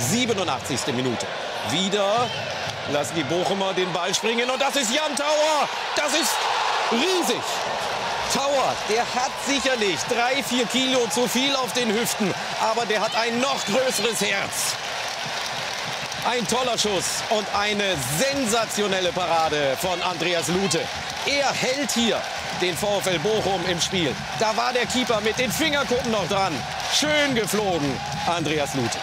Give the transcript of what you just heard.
87. Minute. Wieder lassen die Bochumer den Ball springen und das ist Jan Tauer. Das ist riesig. Tauer, der hat sicherlich drei, vier Kilo zu viel auf den Hüften, aber der hat ein noch größeres Herz. Ein toller Schuss und eine sensationelle Parade von Andreas Lute. Er hält hier den VfL Bochum im Spiel. Da war der Keeper mit den Fingerkuppen noch dran. Schön geflogen, Andreas Lute.